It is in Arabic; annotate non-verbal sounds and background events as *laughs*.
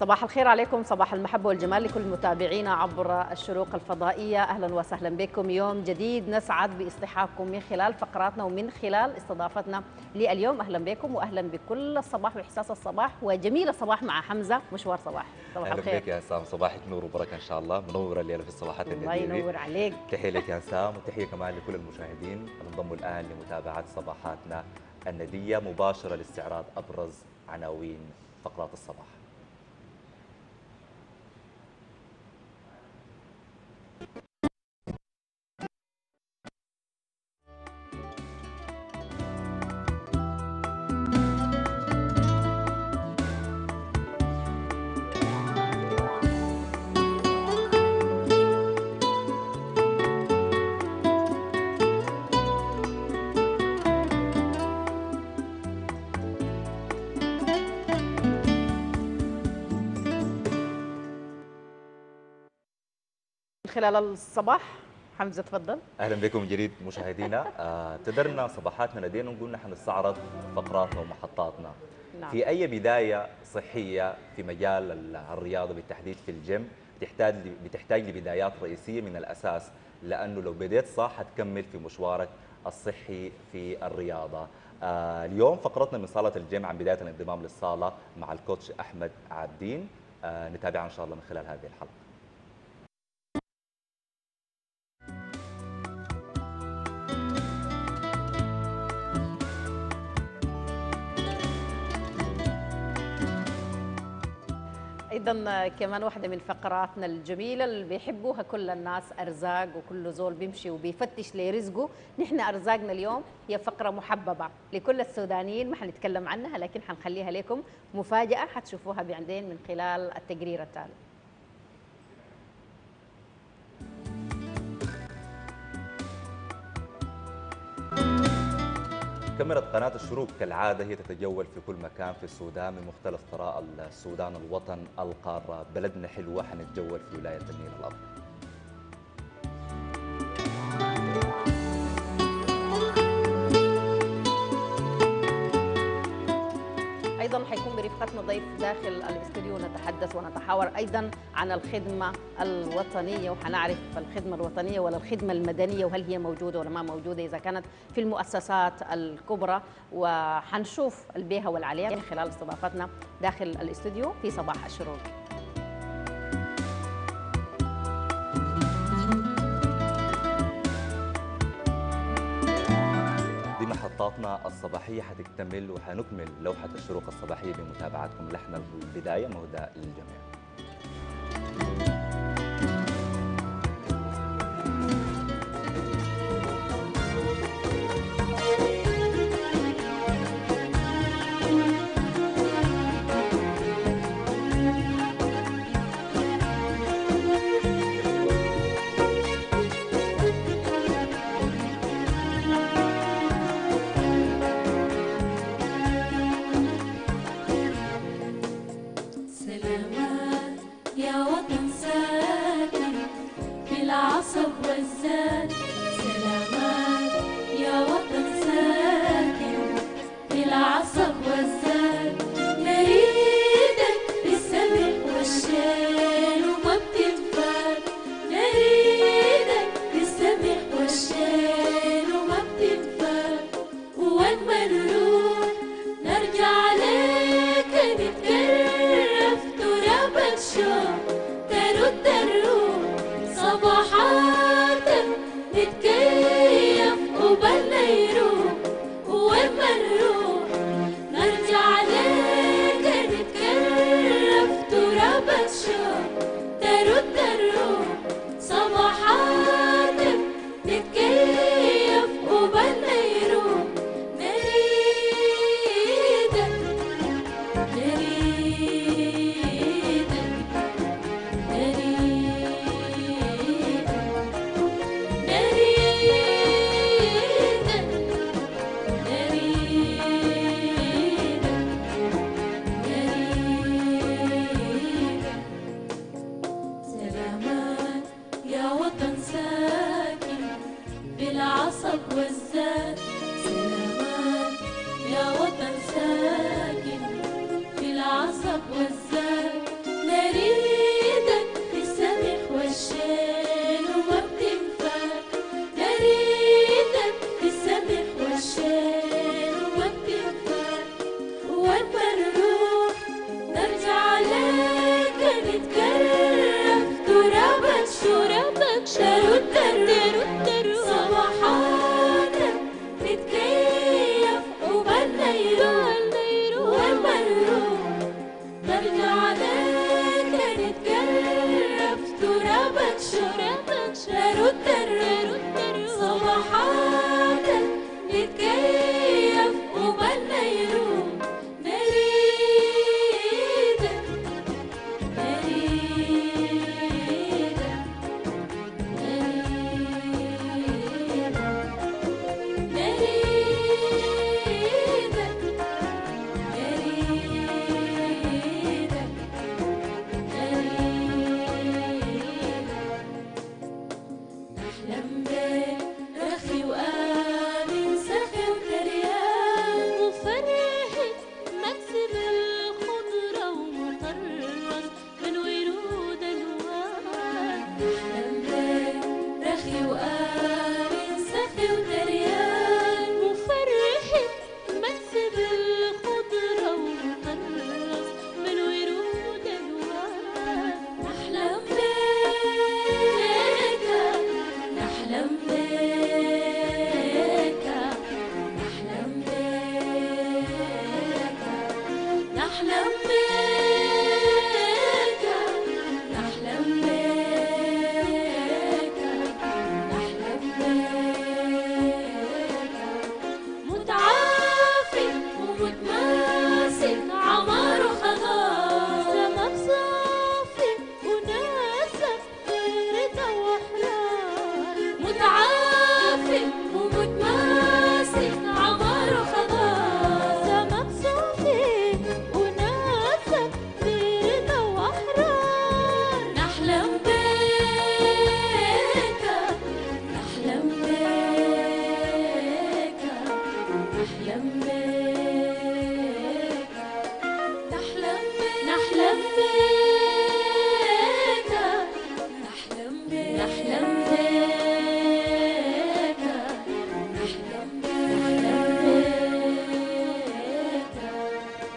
صباح الخير عليكم صباح المحبة والجمال لكل متابعينا عبر الشروق الفضائية. أهلا وسهلا بكم. يوم جديد نسعد باصطحابكم من خلال فقراتنا ومن خلال استضافتنا لليوم. أهلا بكم وأهلا بكل الصباح وإحساس الصباح وجميل الصباح مع حمزة. مشوار صباح. صباح أهلا الخير. بك يا سام صباحك نور وبركة إن شاء الله. منورة الليلة في الصباحات الله ينور عليك. تحية لك يا سام وتحية كمان لكل المشاهدين. انضموا الآن لمتابعة صباحاتنا الندية مباشرة لاستعراض أبرز عناوين فقرات الصباح. خلال الصباح. حمزة تفضل. أهلا بكم من جديد مشاهدينا. *laughs* آه، ابتدرنا صباحاتنا ندينا وقلنا حنستعرض فقراتنا ومحطاتنا. نعم. في أي بداية صحية في مجال ال- الرياضة بالتحديد في الجيم بتحتاج بتحتاج لبدايات رئيسية من الأساس لأنه لو بديت صح حتكمل في مشوارك الصحي في الرياضة. آه، اليوم فقرتنا من صالة الجيم عن بداية الانضمام للصالة مع ال coach أحمد عابدين. آه، نتابعها إن شاء الله من خلال هذه الحلقة. أيضا كمان واحدة من فقراتنا الجميلة اللي بيحبوها كل الناس أرزاق وكل زول بيمشي وبيفتش لرزقه نحن أرزاقنا اليوم هي فقرة محببة لكل السودانيين ما حنتكلم عنها لكن حنخليها لكم مفاجأة حتشوفوها بعدين من خلال التقرير التالي. كاميرا قناة الشروق كالعادة هي تتجول في كل مكان في السودان من مختلف طراء السودان الوطن القارة بلدنا حلوة حنتجول في ولاية النيل الأبيض. حيكون برفقتنا ضيف داخل الاستوديو نتحدث ونتحاور أيضا عن الخدمة الوطنية وحنعرف الخدمة الوطنية ولا الخدمة المدنية وهل هي موجودة ولا ما موجودة إذا كانت في المؤسسات الكبرى. وحنشوف البيها والعليها من خلال استضافتنا داخل الاستوديو في صباح الشروق. محطاتنا الصباحية حتكتمل وحنكمل لوحة الشروق الصباحية بمتابعتكم لحن البداية مهدى للجميع. يا وطن ساكن في العصب والزاد. سلامات يا وطن ساكن والزاد. نريدك الشوق ترد الروح صباحاتك نتكيف وبالنا يروح وين ما نروح نرجع لك نتكرف تراب الشوق ترد الروح me.